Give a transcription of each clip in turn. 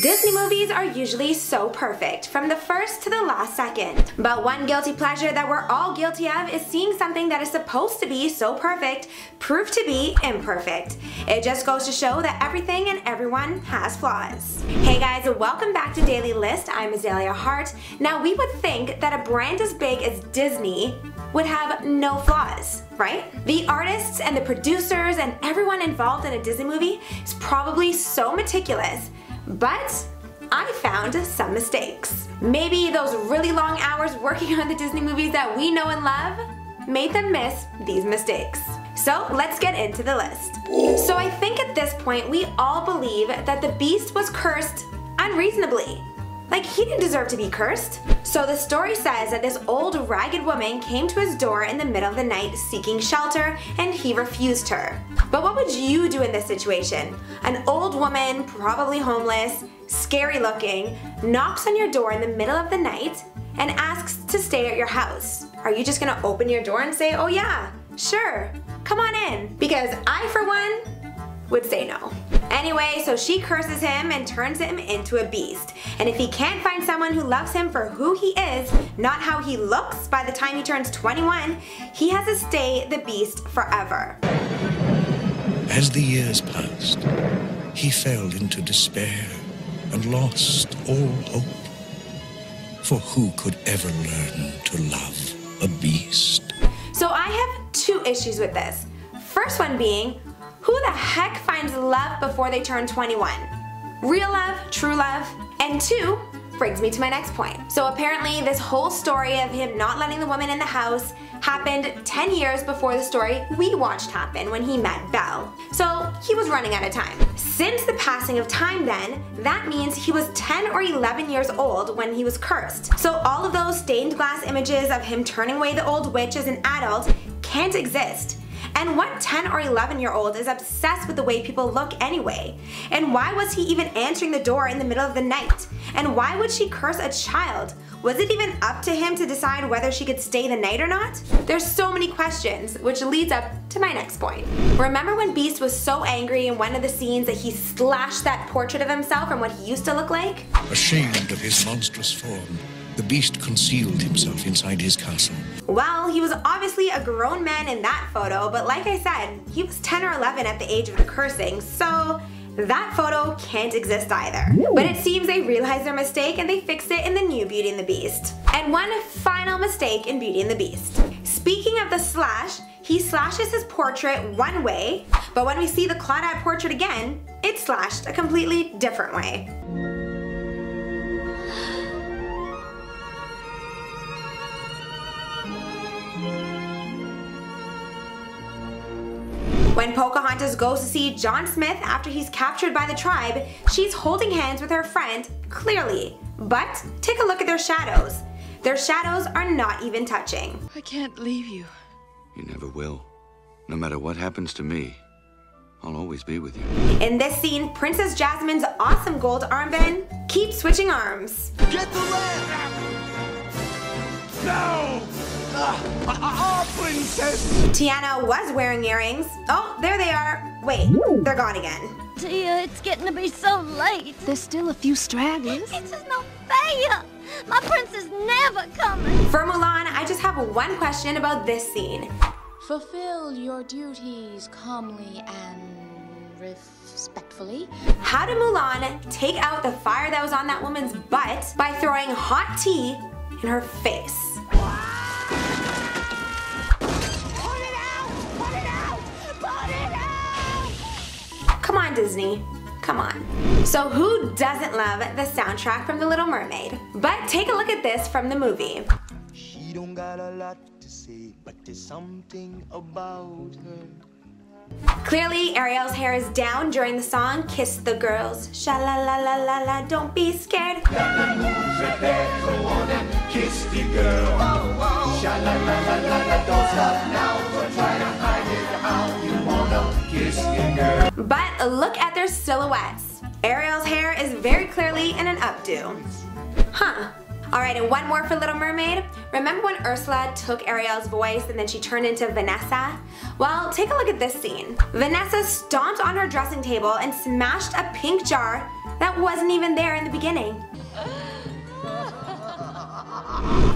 Disney movies are usually so perfect, from the first to the last second. But one guilty pleasure that we're all guilty of is seeing something that is supposed to be so perfect prove to be imperfect. It just goes to show that everything and everyone has flaws. Hey guys, welcome back to Daily List. I'm Azalea Hart. Now we would think that a brand as big as Disney would have no flaws, right? The artists and the producers and everyone involved in a Disney movie is probably so meticulous but I found some mistakes. Maybe those really long hours working on the Disney movies that we know and love made them miss these mistakes. So let's get into the list. So I think at this point we all believe that the beast was cursed unreasonably. Like he didn't deserve to be cursed. So the story says that this old ragged woman came to his door in the middle of the night seeking shelter and he refused her. But what would you do in this situation? An old woman, probably homeless, scary looking, knocks on your door in the middle of the night and asks to stay at your house. Are you just gonna open your door and say, oh yeah, sure, come on in? Because I, for one, would say no. Anyway, so she curses him and turns him into a beast. And if he can't find someone who loves him for who he is, not how he looks by the time he turns 21, he has to stay the beast forever. As the years passed, he fell into despair and lost all hope. For who could ever learn to love a beast? So I have two issues with this. First one being, who the heck finds love before they turn 21? Real love, true love, and two, brings me to my next point. So apparently this whole story of him not letting the woman in the house happened 10 years before the story we watched happen when he met Belle. So he was running out of time. Since the passing of time then, that means he was 10 or 11 years old when he was cursed. So all of those stained glass images of him turning away the old witch as an adult can't exist. And what 10 or 11 year old is obsessed with the way people look anyway? And why was he even answering the door in the middle of the night? And why would she curse a child? Was it even up to him to decide whether she could stay the night or not? There's so many questions, which leads up to my next point. Remember when Beast was so angry in one of the scenes that he slashed that portrait of himself from what he used to look like? Ashamed of his monstrous form, beast concealed himself inside his castle. Well, he was obviously a grown man in that photo, but like I said, he was 10 or 11 at the age of the cursing, so that photo can't exist either. But it seems they realized their mistake and they fixed it in the new Beauty and the Beast. And one final mistake in Beauty and the Beast. Speaking of the slash, he slashes his portrait one way, but when we see the Claudette portrait again, it's slashed a completely different way. When Pocahontas goes to see John Smith after he's captured by the tribe, she's holding hands with her friend, clearly. But take a look at their shadows. Their shadows are not even touching. I can't leave you. You never will. No matter what happens to me, I'll always be with you. In this scene, Princess Jasmine's awesome gold armband keeps switching arms. Get the lamp! No! Ah, princess! Tiana was wearing earrings. Oh, there they are. Wait, they're gone again. Tia, it's getting to be so late. There's still a few stragglers. It's just no fair. My prince is never coming. For Mulan, I just have one question about this scene. Fulfill your duties calmly and respectfully. How did Mulan take out the fire that was on that woman's butt by throwing hot tea in her face? Come Disney. Come on. So who doesn't love the soundtrack from The Little Mermaid? But take a look at this from the movie. She don't got a lot to say, but there's something about her. Clearly, Ariel's hair is down during the song Kiss the Girls. Sha la la la la la, don't be scared. Kiss the girl. Sha la la la la la, don't stop now. Don't try to hide it how you wanna kiss the girl. But look at their silhouettes. Ariel's hair is very clearly in an updo. Huh, Alright, and one more for Little Mermaid. Remember when Ursula took Ariel's voice and then she turned into Vanessa? Well, take a look at this scene. Vanessa stomped on her dressing table and smashed a pink jar that wasn't even there in the beginning.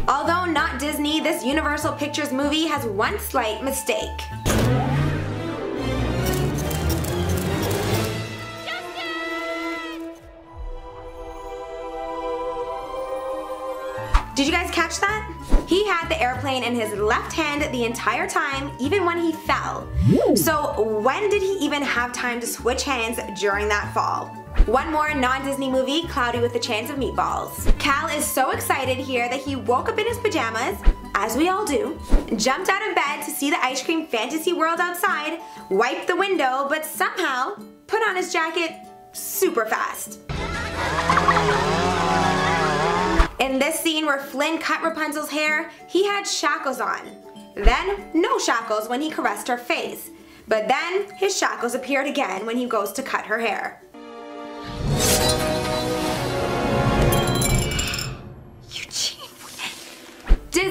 Although not Disney, this Universal Pictures movie has one slight mistake. Did you guys catch that? He had the airplane in his left hand the entire time, even when he fell. So when did he even have time to switch hands during that fall? One more non-Disney movie, Cloudy with a Chance of Meatballs. Cal is so excited here that he woke up in his pajamas, as we all do, jumped out of bed to see the ice cream fantasy world outside, wiped the window, but somehow put on his jacket super fast. In this scene where Flynn cut Rapunzel's hair, he had shackles on. Then, no shackles when he caressed her face. But then, his shackles appeared again when he goes to cut her hair.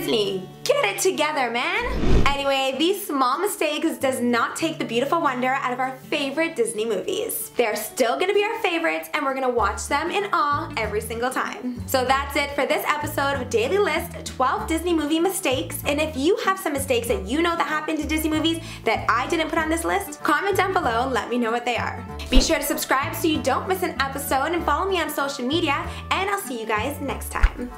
Disney, get it together, man! Anyway, these small mistakes does not take the beautiful wonder out of our favorite Disney movies. They're still gonna be our favorites and we're gonna watch them in awe every single time. So that's it for this episode of Daily List 12 Disney movie mistakes. And if you have some mistakes that you know that happened to Disney movies that I didn't put on this list, comment down below and let me know what they are. Be sure to subscribe so you don't miss an episode and follow me on social media and I'll see you guys next time.